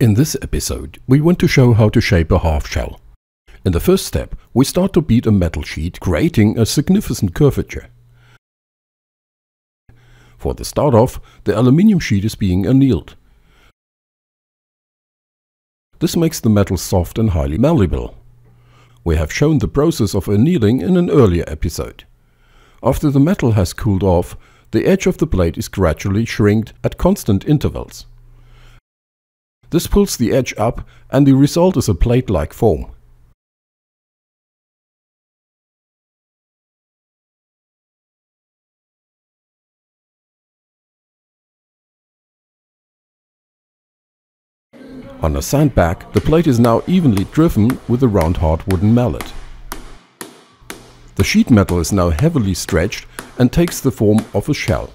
In this episode, we want to show how to shape a half shell. In the first step, we start to beat a metal sheet, creating a significant curvature. For the start off, the aluminium sheet is being annealed. This makes the metal soft and highly malleable. We have shown the process of annealing in an earlier episode. After the metal has cooled off, the edge of the plate is gradually shrinked at constant intervals. This pulls the edge up and the result is a plate-like form. On a sandbag, the plate is now evenly driven with a round hard wooden mallet. The sheet metal is now heavily stretched and takes the form of a shell.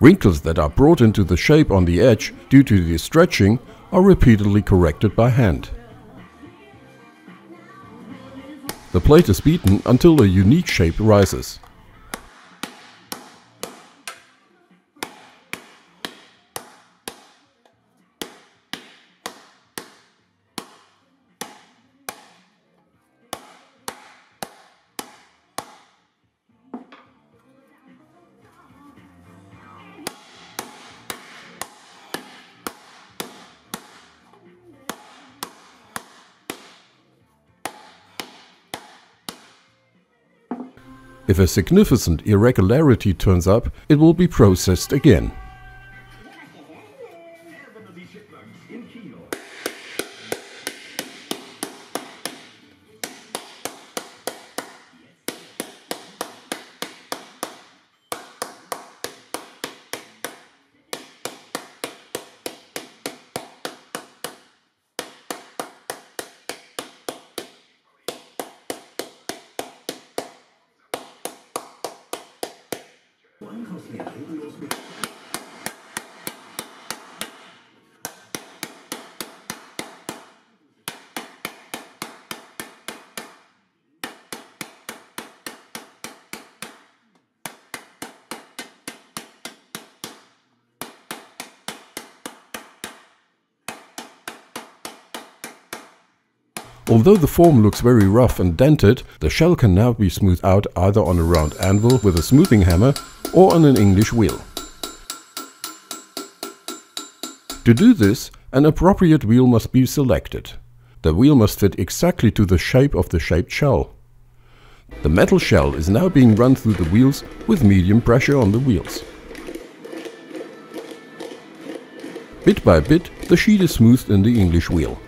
Wrinkles that are brought into the shape on the edge due to the stretching are repeatedly corrected by hand. The plate is beaten until a unique shape rises. If a significant irregularity turns up, it will be processed again. Although the form looks very rough and dented, the shell can now be smoothed out either on a round anvil with a smoothing hammer or on an English wheel. To do this, an appropriate wheel must be selected. The wheel must fit exactly to the shape of the shaped shell. The metal shell is now being run through the wheels with medium pressure on the wheels. Bit by bit, the sheet is smoothed in the English wheel.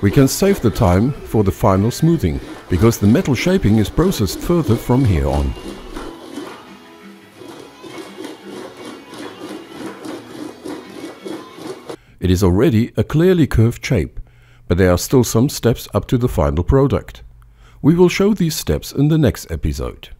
We can save the time for the final smoothing, because the metal shaping is processed further from here on. It is already a clearly curved shape, but there are still some steps up to the final product. We will show these steps in the next episode.